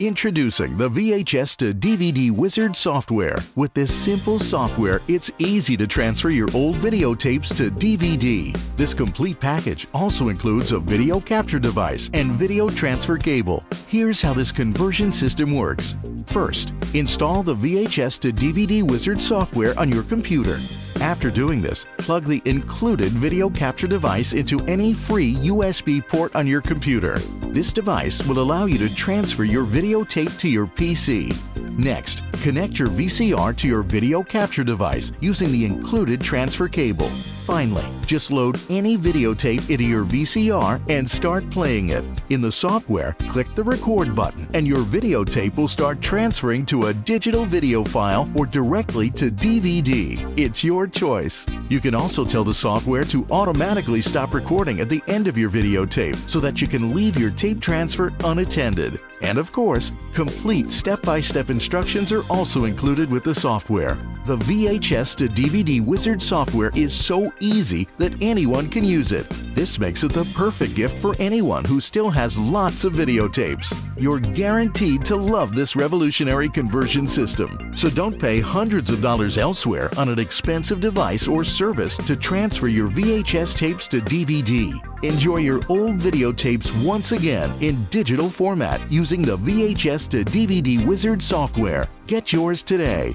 Introducing the VHS to DVD Wizard software. With this simple software, it's easy to transfer your old videotapes to DVD. This complete package also includes a video capture device and video transfer cable. Here's how this conversion system works. First, install the VHS to DVD Wizard software on your computer. After doing this, plug the included video capture device into any free USB port on your computer. This device will allow you to transfer your videotape to your PC. Next, connect your VCR to your video capture device using the included transfer cable. Finally, just load any videotape into your VCR and start playing it. In the software, click the record button and your videotape will start transferring to a digital video file or directly to DVD. It's your choice. You can also tell the software to automatically stop recording at the end of your videotape so that you can leave your tape transfer unattended. And of course, complete step-by-step instructions are also included with the software. The VHS to DVD Wizard software is so easy that anyone can use it. This makes it the perfect gift for anyone who still has lots of videotapes. You're guaranteed to love this revolutionary conversion system. So don't pay hundreds of dollars elsewhere on an expensive device or service to transfer your VHS tapes to DVD. Enjoy your old videotapes once again in digital format using the VHS to DVD Wizard software. Get yours today.